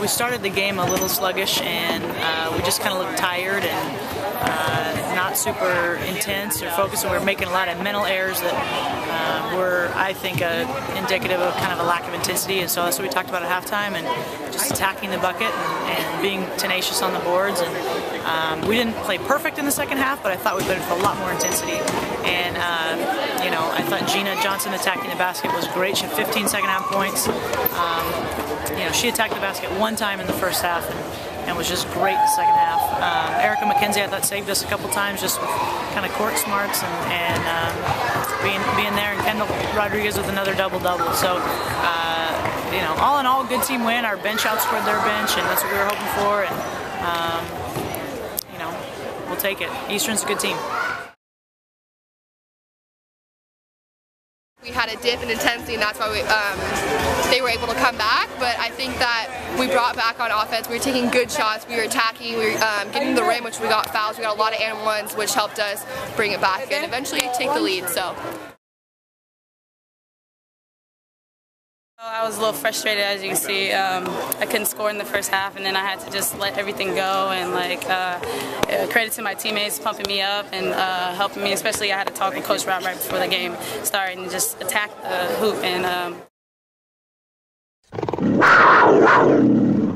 we started the game a little sluggish, and uh, we just kind of looked tired and uh, not super intense or focused, and we were making a lot of mental errors that uh, were, I think, uh, indicative of kind of a lack of intensity. And so that's what we talked about at halftime, and just attacking the bucket and, and being tenacious on the boards. And um, we didn't play perfect in the second half, but I thought we played with a lot more intensity. And uh, you know, I thought Gena Johnson attacking the basket was great. She had 15 second half points. Um, she attacked the basket one time in the first half. And, and was just great in the second half. Um, Erica McKenzie, I thought, saved us a couple times just with kind of court smarts and, and um, being being there, and Kendall Rodriguez with another double double. So, uh, you know, all in all, good team win. Our bench outscored their bench, and that's what we were hoping for. And um, you know, we'll take it. Eastern's a good team. We had a dip in intensity, and that's why we, um, they were able to come back. But I think that we brought back on offense. We were taking good shots. We were attacking. We were um, getting the rim, which we got fouls. We got a lot of and ones, which helped us bring it back and eventually take the lead. So. I was a little frustrated, as you can see. Um, I couldn't score in the first half, and then I had to just let everything go. And like, uh, credit to my teammates pumping me up and uh, helping me. Especially, I had to talk with Coach Rob right before the game started and just attack the hoop and. Um